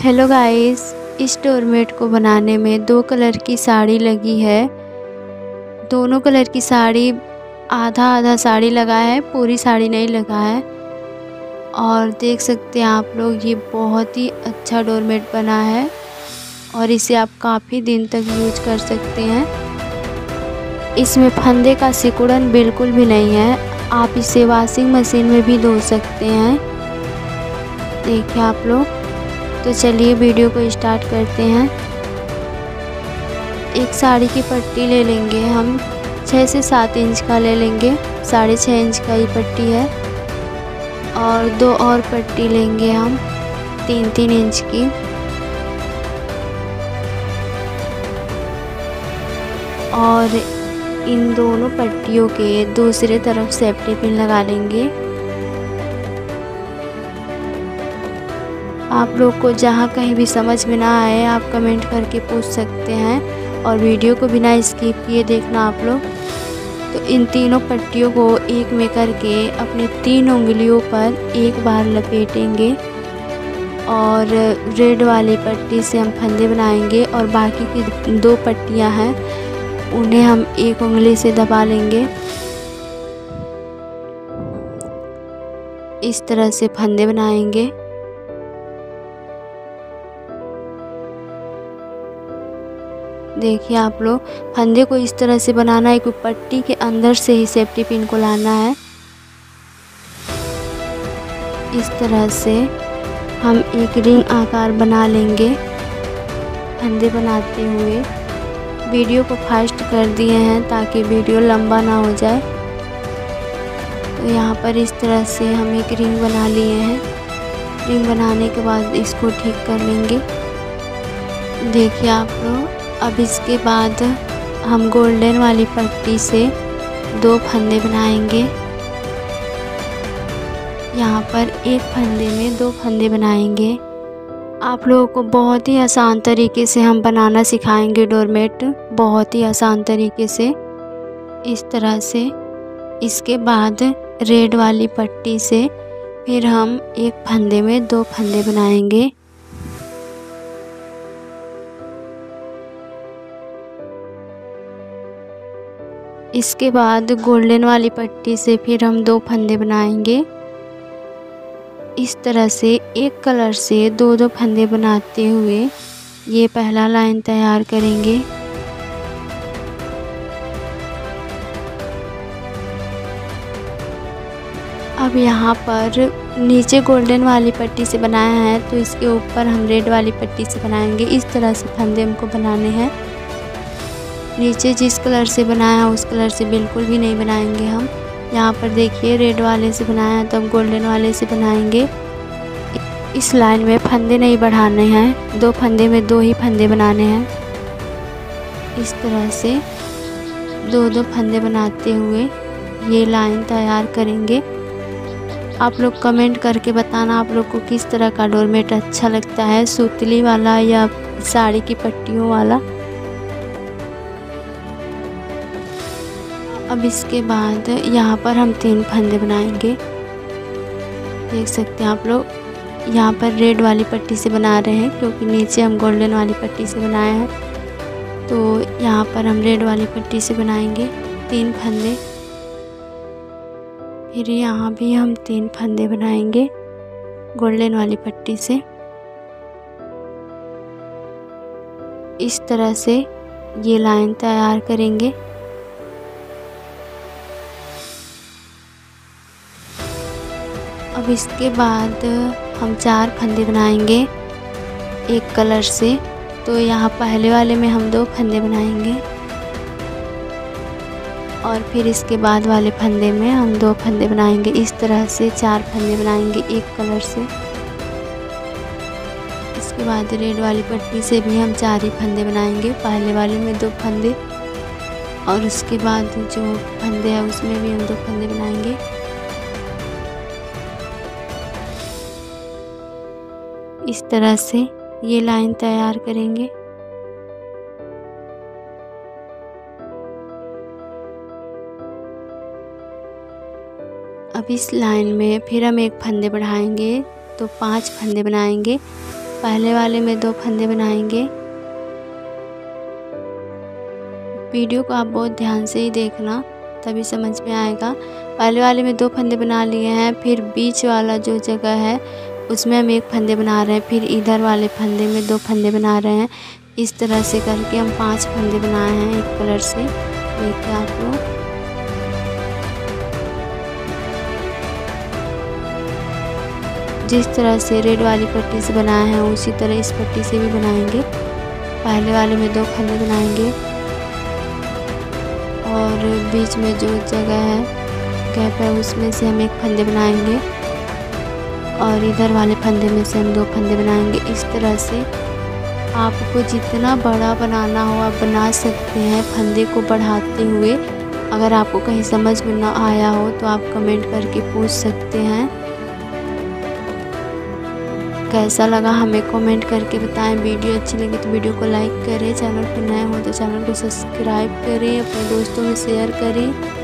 Hello guys इस doormat को बनाने में दो कलर की साड़ी लगी है। दोनों कलर की साड़ी आधा आधा साड़ी लगा है, पूरी साड़ी नहीं लगा है। और देख सकते हैं आप लोग, ये बहुत ही अच्छा डोरमेट बना है और इसे आप काफ़ी दिन तक यूज़ कर सकते हैं। इसमें फंदे का सिकुड़न बिल्कुल भी नहीं है। आप इसे वॉशिंग मशीन में भी धो सकते हैं। देखिए आप लोग। तो चलिए वीडियो को स्टार्ट करते हैं। एक साड़ी की पट्टी ले लेंगे हम। छः से सात इंच का ले लेंगे। साढ़े छः इंच का ही पट्टी है। और दो और पट्टी लेंगे हम, तीन तीन इंच की। और इन दोनों पट्टियों के दूसरे तरफ़ सेफ्टी पिन लगा लेंगे। आप लोग को जहाँ कहीं भी समझ में ना आए, आप कमेंट करके पूछ सकते हैं और वीडियो को बिना स्किप किए देखना आप लोग। तो इन तीनों पट्टियों को एक में करके अपने तीन उंगलियों पर एक बार लपेटेंगे और रेड वाली पट्टी से हम फंदे बनाएँगे और बाकी की दो पट्टियाँ हैं, उन्हें हम एक उंगली से दबा लेंगे। इस तरह से फंदे बनाएँगे। देखिए आप लोग, फंदे को इस तरह से बनाना है कि पट्टी के अंदर से ही सेफ्टी पिन को लाना है। इस तरह से हम एक रिंग आकार बना लेंगे। फंदे बनाते हुए वीडियो को फास्ट कर दिए हैं ताकि वीडियो लंबा ना हो जाए। तो यहाँ पर इस तरह से हम एक रिंग बना लिए हैं। रिंग बनाने के बाद इसको ठीक कर लेंगे। देखिए आप लोग अब इसके बाद हम गोल्डन वाली पट्टी से दो फंदे बनाएँगे। यहाँ पर एक फंदे में दो फंदे बनाएँगे। आप लोगों को बहुत ही आसान तरीके से हम बनाना सिखाएँगे डोरमेट। बहुत ही आसान तरीके से। इस तरह से इसके बाद रेड वाली पट्टी से फिर हम एक फंदे में दो फंदे बनाएँगे। इसके बाद गोल्डन वाली पट्टी से फिर हम दो फंदे बनाएँगे। इस तरह से एक कलर से दो दो फंदे बनाते हुए ये पहला लाइन तैयार करेंगे। अब यहाँ पर नीचे गोल्डन वाली पट्टी से बनाया है तो इसके ऊपर हम रेड वाली पट्टी से बनाएँगे। इस तरह से फंदे हमको बनाने हैं। नीचे जिस कलर से बनाया, उस कलर से बिल्कुल भी नहीं बनाएँगे हम। यहाँ पर देखिए, रेड वाले से बनाया तो हम गोल्डन वाले से बनाएँगे। इस लाइन में फंदे नहीं बढ़ाने हैं। दो फंदे में दो ही फंदे बनाने हैं। इस तरह से दो दो फंदे बनाते हुए ये लाइन तैयार करेंगे। आप लोग कमेंट करके बताना आप लोग को किस तरह का डोरमेट अच्छा लगता है। सूतली वाला या साड़ी की पट्टियों वाला? अब इसके बाद यहाँ पर हम तीन फंदे बनाएँगे। देख सकते हैं आप लोग, यहाँ पर रेड वाली पट्टी से बना रहे हैं, क्योंकि नीचे हम गोल्डन वाली पट्टी से बनाए हैं। तो यहाँ पर हम रेड वाली पट्टी से बनाएँगे तीन फंदे। फिर यहाँ भी हम तीन फंदे बनाएँगे गोल्डन वाली पट्टी से। इस तरह से ये लाइन तैयार करेंगे। अब इसके बाद हम चार फंदे बनाएँगे, एक कलर से। तो यहाँ पहले वाले में हम दो फंदे बनाएँगे। और फिर इसके बाद वाले फंदे में हम दो फंदे बनाएँगे। इस तरह से चार फंदे बनाएँगे एक कलर से। इसके बाद रेड वाली पट्टी से भी हम चार ही फंदे बनाएँगे। पहले वाले में दो फंदे और उसके बाद जो फंदे है उसमें भी हम दो फंदे बनाएँगे। इस तरह से ये लाइन तैयार करेंगे। अब इस लाइन में फिर हम एक फंदे बढ़ाएँगे तो पाँच फंदे बनाएँगे। पहले वाले में दो फंदे बनाएँगे। वीडियो को आप बहुत ध्यान से ही देखना, तभी समझ में आएगा। पहले वाले में दो फंदे बना लिए हैं, फिर बीच वाला जो जगह है उसमें हम एक फंदे बना रहे हैं, फिर इधर वाले फंदे में दो फंदे बना रहे हैं। इस तरह से करके हम पाँच फंदे बनाए हैं एक कलर से। देखिए आप लोग। जिस तरह से रेड वाली पट्टी से बनाए हैं, उसी तरह इस पट्टी से भी बनाएँगे। पहले वाले में दो फंदे बनाएँगे। और बीच में जो जगह है, गैप है, उसमें से हम एक फंदे बनाएँगे। और इधर वाले फंदे में से हम दो फंदे बनाएँगे। इस तरह से आपको जितना बड़ा बनाना हो आप बना सकते हैं फंदे को बढ़ाते हुए। अगर आपको कहीं समझ में ना आया हो तो आप कमेंट करके पूछ सकते हैं। कैसा लगा हमें कमेंट करके बताएँ। वीडियो अच्छी लगी तो वीडियो को लाइक करें। चैनल पर नए हो तो चैनल को सब्सक्राइब करें। अपने दोस्तों में शेयर करें।